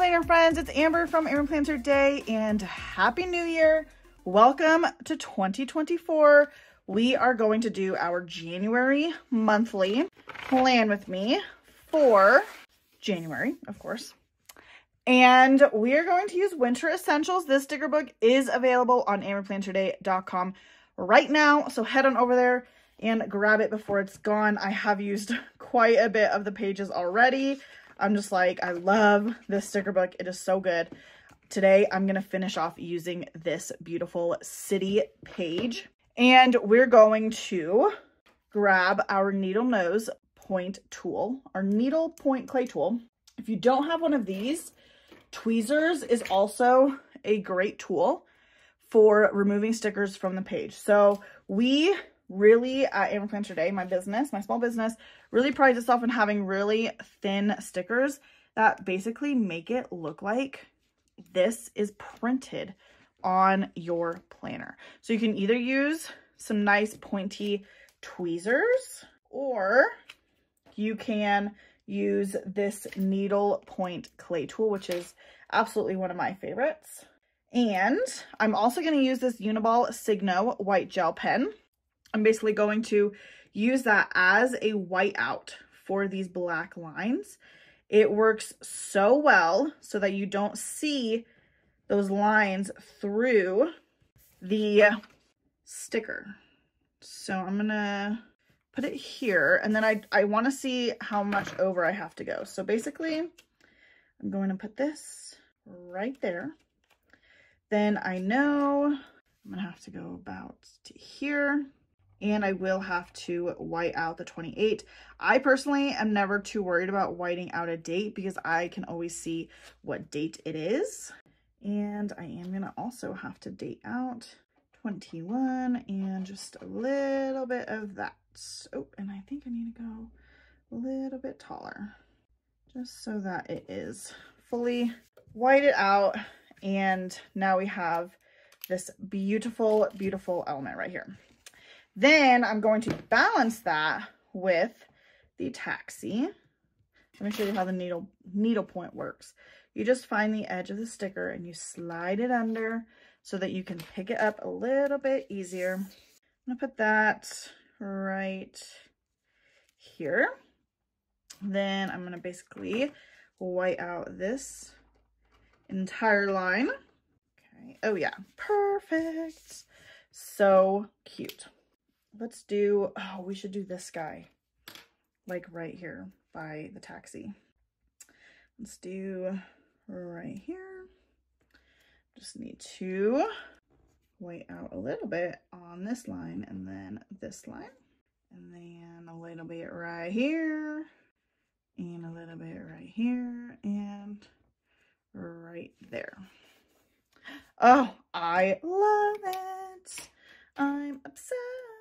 planner friends, it's Amber from Plans Her Day and Happy New Year. Welcome to 2024. We are going to do our January monthly plan with me for January, of course. And we are going to use Winter Essentials. This sticker book is available on amberplansherday.com right now. So head on over there and grab it before it's gone. I have used quite a bit of the pages already. I'm just like, I love this sticker book. It is so good. Today, I'm going to finish off using this beautiful city page. And we're going to grab our needle nose point tool, our needle point clay tool. If you don't have one of these, tweezers is also a great tool for removing stickers from the page. So we really at Amber Plans Day, my business, my small business, really prides itself in having really thin stickers that basically make it look like this is printed on your planner. So you can either use some nice pointy tweezers or you can use this needle point clay tool, which is absolutely one of my favorites. And I'm also going to use this Uniball Signo white gel pen. I'm basically going to use that as a whiteout for these black lines. It works so well so that you don't see those lines through the sticker. So I'm gonna put it here and then I, I wanna see how much over I have to go. So basically I'm going to put this right there. Then I know I'm gonna have to go about to here and I will have to white out the 28. I personally am never too worried about whiting out a date because I can always see what date it is. And I am to also have to date out 21 and just a little bit of that. Oh, and I think I need to go a little bit taller just so that it is fully whited out. And now we have this beautiful, beautiful element right here. Then I'm going to balance that with the taxi. Let me show you how the needle, needle point works. You just find the edge of the sticker and you slide it under so that you can pick it up a little bit easier. I'm gonna put that right here. Then I'm gonna basically white out this entire line. Okay, oh yeah, perfect. So cute let's do, oh, we should do this guy, like right here by the taxi. Let's do right here. Just need to white out a little bit on this line and then this line. And then a little bit right here and a little bit right here and right there. Oh, I love it. I'm obsessed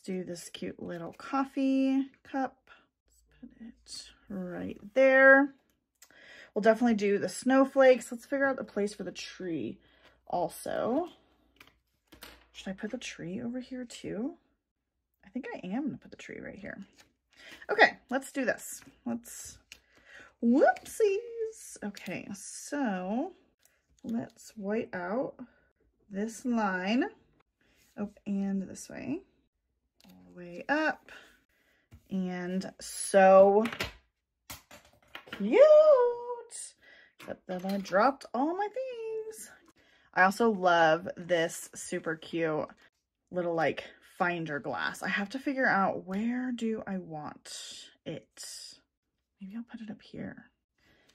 do this cute little coffee cup. Let's put it right there. We'll definitely do the snowflakes. Let's figure out the place for the tree also. Should I put the tree over here too? I think I am to put the tree right here. Okay, let's do this. Let's, whoopsies. Okay, so let's white out this line. Oh, and this way way up. And so cute. Except that I dropped all my things. I also love this super cute little like finder glass. I have to figure out where do I want it. Maybe I'll put it up here.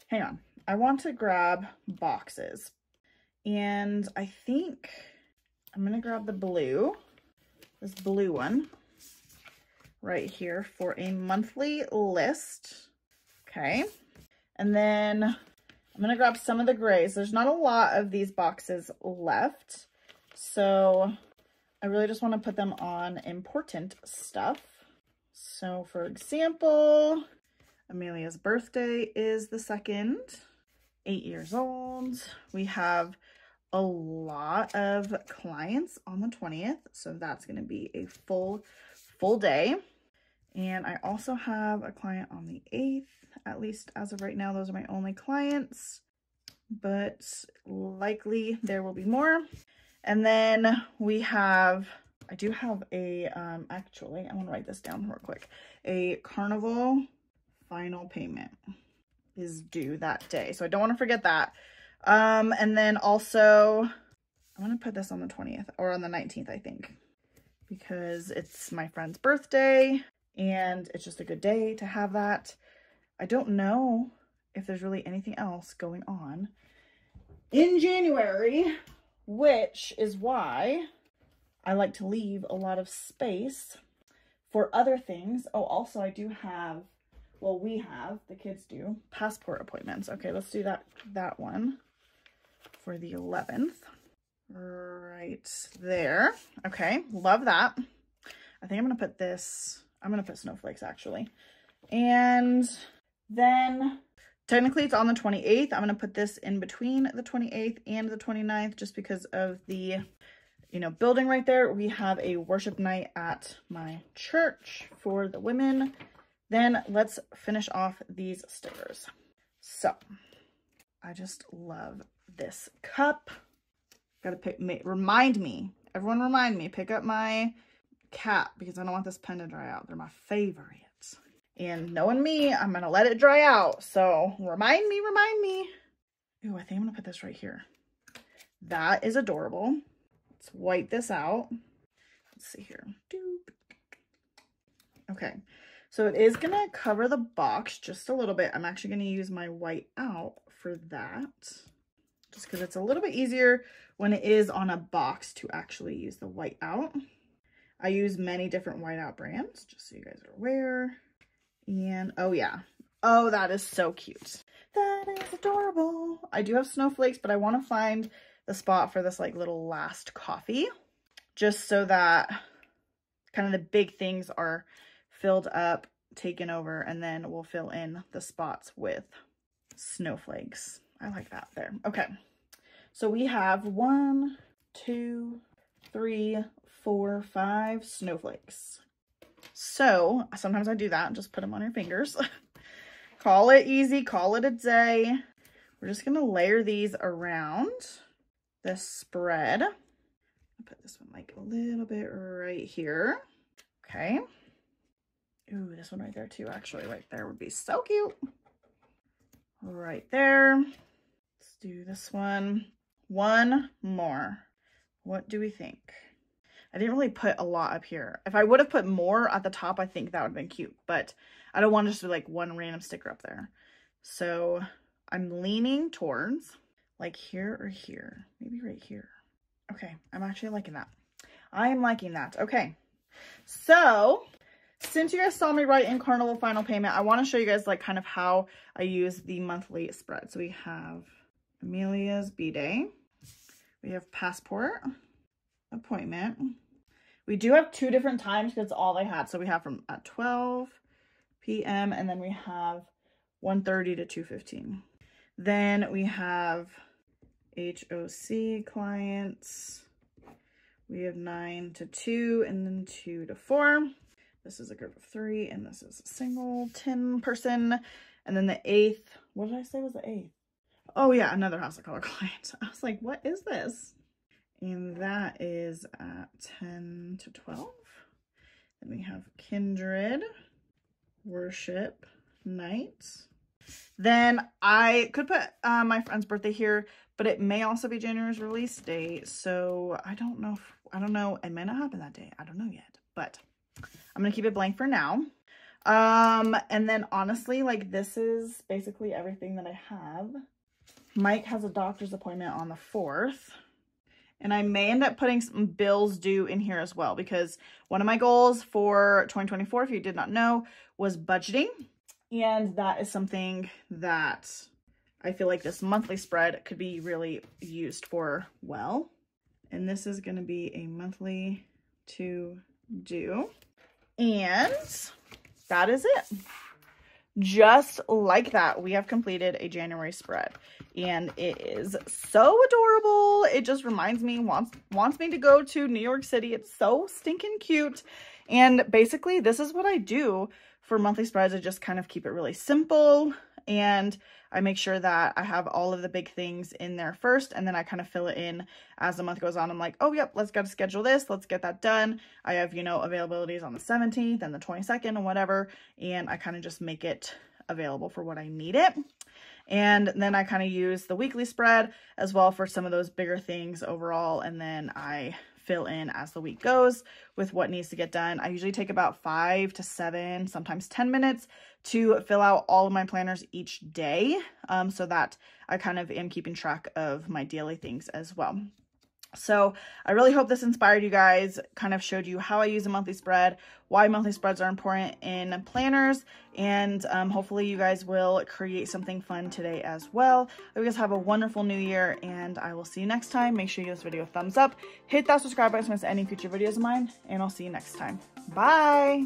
Hang on. I want to grab boxes. And I think I'm going to grab the blue, this blue one right here for a monthly list. Okay. And then I'm going to grab some of the grays. There's not a lot of these boxes left. So I really just want to put them on important stuff. So for example, Amelia's birthday is the second, eight years old. We have a lot of clients on the 20th. So that's going to be a full, full day. And I also have a client on the 8th, at least as of right now, those are my only clients, but likely there will be more. And then we have, I do have a, um, actually, I'm gonna write this down real quick. A carnival final payment is due that day. So I don't wanna forget that. Um, and then also, I'm gonna put this on the 20th or on the 19th, I think, because it's my friend's birthday and it's just a good day to have that. I don't know if there's really anything else going on in January, which is why I like to leave a lot of space for other things. Oh, also I do have, well, we have, the kids do, passport appointments. Okay, let's do that, that one for the 11th. Right there. Okay, love that. I think I'm going to put this I'm going to put snowflakes actually. And then technically it's on the 28th. I'm going to put this in between the 28th and the 29th just because of the, you know, building right there. We have a worship night at my church for the women. Then let's finish off these stickers. So I just love this cup. Gotta pick, remind me, everyone remind me, pick up my cap because I don't want this pen to dry out. They're my favorites. And knowing me, I'm going to let it dry out. So remind me, remind me. Ooh, I think I'm going to put this right here. That is adorable. Let's wipe this out. Let's see here. Okay, so it is going to cover the box just a little bit. I'm actually going to use my white out for that. Just because it's a little bit easier when it is on a box to actually use the white out. I use many different whiteout brands, just so you guys are aware. And, oh yeah. Oh, that is so cute. That is adorable. I do have snowflakes, but I want to find the spot for this like little last coffee, just so that kind of the big things are filled up, taken over, and then we'll fill in the spots with snowflakes. I like that there. Okay. So we have one, two, three, four, five snowflakes. So sometimes I do that and just put them on your fingers. call it easy, call it a day. We're just to layer these around this spread. I'll put this one like a little bit right here. Okay. Ooh, this one right there too, actually right there would be so cute. Right there. Let's do this one. One more. What do we think? I didn't really put a lot up here. If I would have put more at the top, I think that would have been cute, but I don't want to just like one random sticker up there. So I'm leaning towards like here or here, maybe right here. Okay, I'm actually liking that. I am liking that. Okay, so since you guys saw me write in Carnival Final Payment, I want to show you guys like kind of how I use the monthly spread. So we have Amelia's B-Day. We have Passport, Appointment, we do have two different times because all they had. So we have from at 12 p.m. and then we have 1.30 to 2.15. Then we have HOC clients. We have 9 to 2 and then 2 to 4. This is a group of three and this is a single 10 person. And then the eighth, what did I say was the eighth? Oh yeah, another House of Color client. I was like, what is this? And that is at 10 to 12. Then we have Kindred, Worship, Night. Then I could put uh, my friend's birthday here, but it may also be January's release date. So I don't know. If, I don't know. It may not happen that day. I don't know yet, but I'm going to keep it blank for now. Um, and then honestly, like this is basically everything that I have. Mike has a doctor's appointment on the 4th. And I may end up putting some bills due in here as well because one of my goals for 2024, if you did not know, was budgeting. And that is something that I feel like this monthly spread could be really used for well. And this is going to be a monthly to do. And that is it. Just like that, we have completed a January spread and it is so adorable. It just reminds me, wants, wants me to go to New York City. It's so stinking cute. And basically this is what I do for monthly spreads. I just kind of keep it really simple and I make sure that I have all of the big things in there first and then I kind of fill it in as the month goes on. I'm like, oh, yep, let's gotta schedule this. Let's get that done. I have, you know, availabilities on the 17th and the 22nd and whatever. And I kind of just make it available for what I need it. And then I kind of use the weekly spread as well for some of those bigger things overall. And then I fill in as the week goes with what needs to get done. I usually take about five to seven, sometimes 10 minutes to fill out all of my planners each day um, so that I kind of am keeping track of my daily things as well. So I really hope this inspired you guys, kind of showed you how I use a monthly spread, why monthly spreads are important in planners, and um, hopefully you guys will create something fun today as well. I hope you guys have a wonderful new year, and I will see you next time. Make sure you give this video a thumbs up, hit that subscribe button to miss any future videos of mine, and I'll see you next time. Bye!